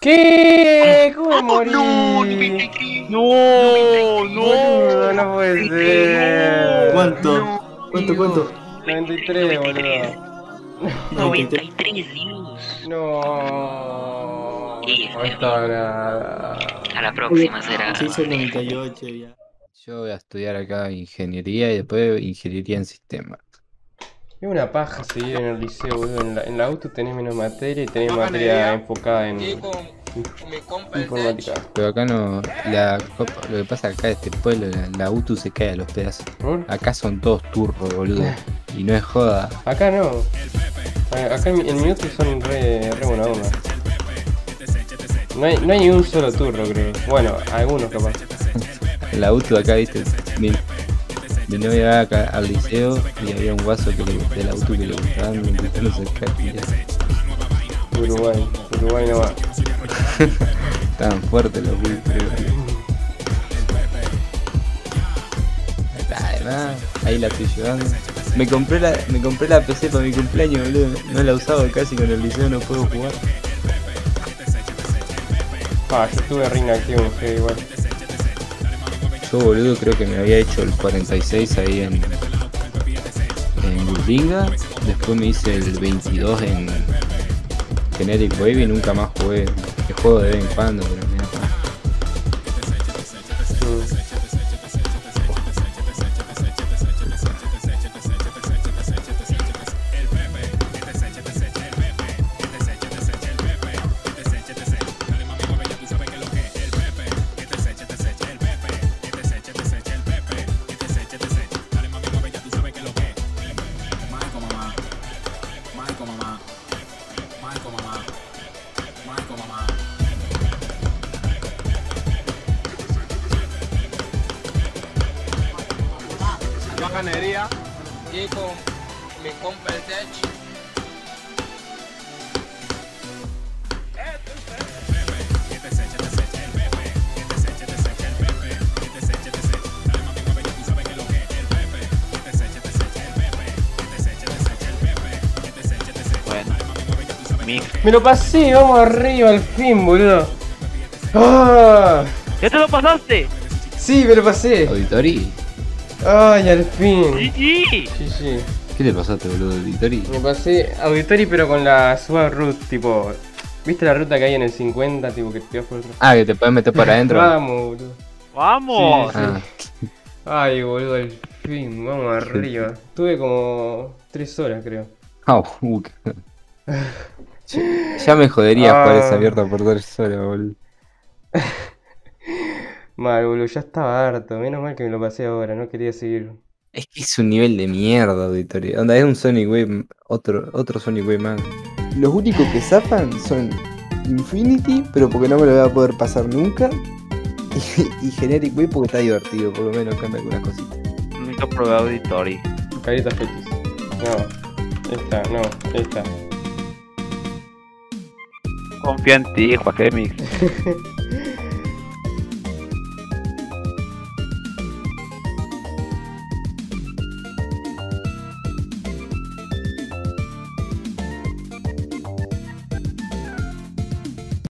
¿Qué? ¿Cómo morí? No, no, no, no, no puede ser. ¿Cuánto? ¿Cuánto, cuánto? 93, boludo. 93 views. No. No está nada. A la próxima será. Sí, son 98 ya. Yo voy a estudiar acá ingeniería y después ingeniería en sistemas. Es una paja seguir en el liceo, boludo. En la, en la auto tenés menos materia y tenés materia enfocada en con mi compa informática. Pero acá no, la copa- lo que pasa acá en este pueblo, la, la UTU se cae a los pedazos. ¿Por? Acá son todos turros, boludo. Y no es joda. Acá no. Acá en, mi- en Minuto son re, re buena onda. No hay, no hay ni un solo turro, creo. Bueno, algunos capaz. En la UTU acá, viste, mi novia va acá al liceo y había un guaso que le, de la UTU que le gustaban los. Uruguay. Uruguay no va. Estaban fuertes los pero... Además, ahí la estoy llevando. Me compré la, me compré la PC para mi cumpleaños, boludo. No la usaba casi con el liceo, no puedo jugar. Ah, yo estuve re inactivo igual. Yo, boludo, creo que me había hecho el 46 ahí en, en. Después me hice el 22 en Generic Wave y nunca más jugué. Que juego de vez en mamá. Marco mamá. Bacanería. Y con mi compa el Tech. Me lo pasé, vamos arriba al fin, boludo. ¡Ah! ¡Ya te lo pasaste! Sí, me lo pasé. Auditori, Ay, al fin. ¡Sí! Sí, sí. ¿qué le pasaste, boludo, Auditori? Me pasé Auditori pero con la Subaru Route, tipo... ¿Viste la ruta que hay en el 50, tipo que te vas por otro? Ah, que te puedes meter para adentro. Vamos, boludo. ¡Vamos! Sí, Ah, Ay, boludo, al fin, vamos arriba. Tuve como 3 horas, creo. ah, Ya me jodería jugar Ah. esa abierta por tres horas, boludo. Mal, boludo, ya estaba harto. Menos mal que me lo pasé ahora, no quería seguir. Es que es un nivel de mierda, Auditorio. Onda, es un Sonic Wave, otro, otro Sonic Wave más. Los únicos que zafan son Infinity, pero porque no me lo voy a poder pasar nunca. Y, y Generic Wave porque está divertido, por lo menos cambia algunas cositas. Nunca probé Auditori. Carita feliz. No, esta, no, esta. Confía en ti, Joaquín.